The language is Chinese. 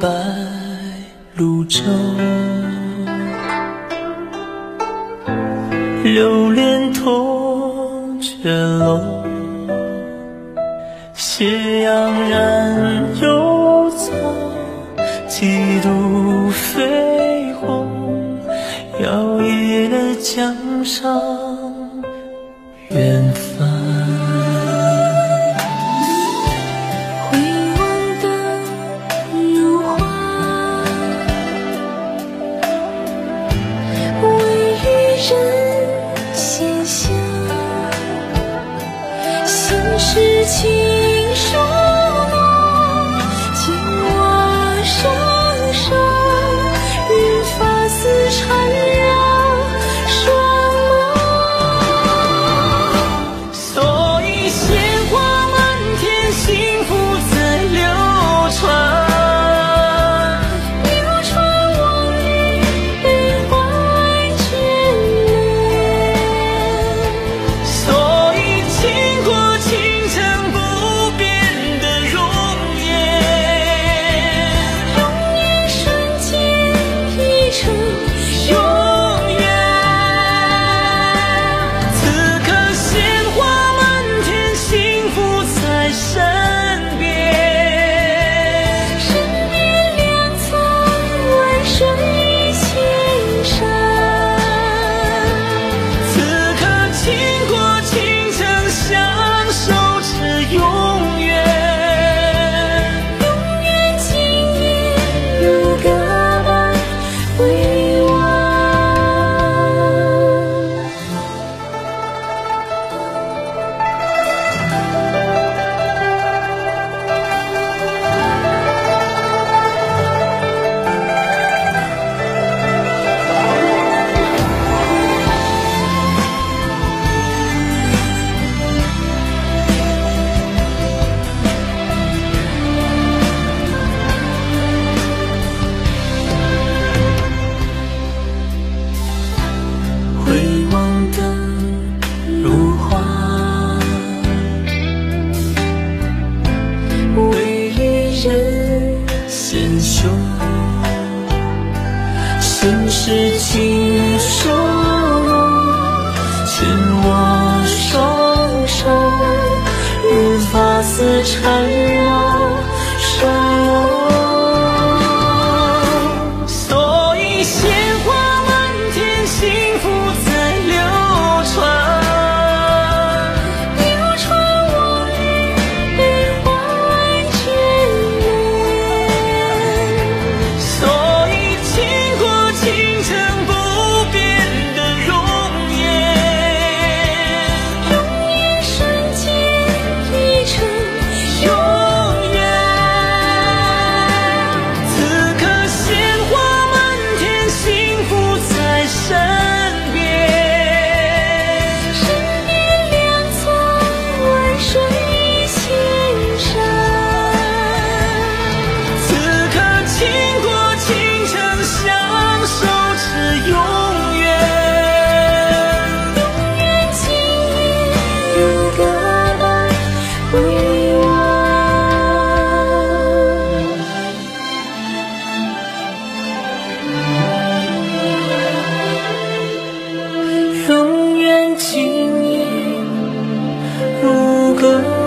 白鹭洲，留恋铜雀楼，斜阳染幽草，几度飞鸿，摇曳江上远方。是情。说，心事轻说，牵我双手，如发丝缠绕，手。good.